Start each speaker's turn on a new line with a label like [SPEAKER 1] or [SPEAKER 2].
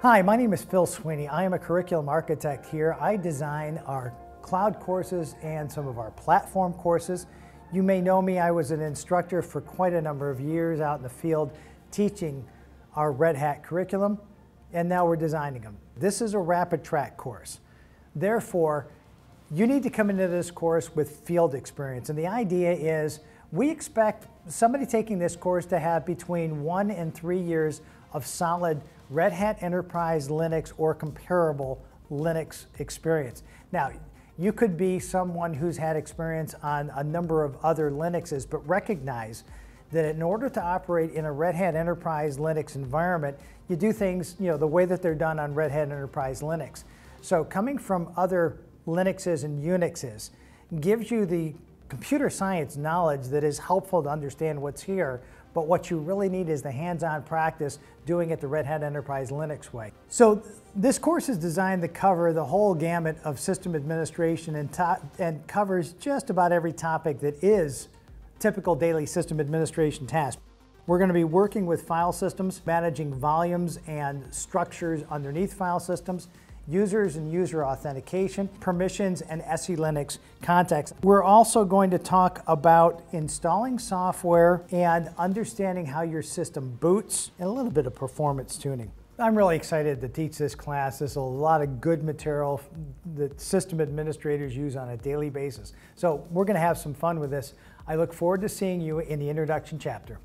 [SPEAKER 1] Hi, my name is Phil Sweeney. I am a curriculum architect here. I design our cloud courses and some of our platform courses. You may know me, I was an instructor for quite a number of years out in the field teaching our Red Hat curriculum, and now we're designing them. This is a rapid track course. Therefore, you need to come into this course with field experience. And the idea is we expect somebody taking this course to have between one and three years of solid Red Hat Enterprise Linux or comparable Linux experience. Now, you could be someone who's had experience on a number of other Linuxes, but recognize that in order to operate in a Red Hat Enterprise Linux environment, you do things you know, the way that they're done on Red Hat Enterprise Linux. So coming from other Linuxes and Unixes gives you the computer science knowledge that is helpful to understand what's here, but what you really need is the hands-on practice doing it the Red Hat Enterprise Linux way. So this course is designed to cover the whole gamut of system administration and, and covers just about every topic that is typical daily system administration task. We're going to be working with file systems, managing volumes and structures underneath file systems, users and user authentication, permissions, and SELinux context. We're also going to talk about installing software and understanding how your system boots and a little bit of performance tuning. I'm really excited to teach this class. There's a lot of good material that system administrators use on a daily basis. So we're going to have some fun with this. I look forward to seeing you in the introduction chapter.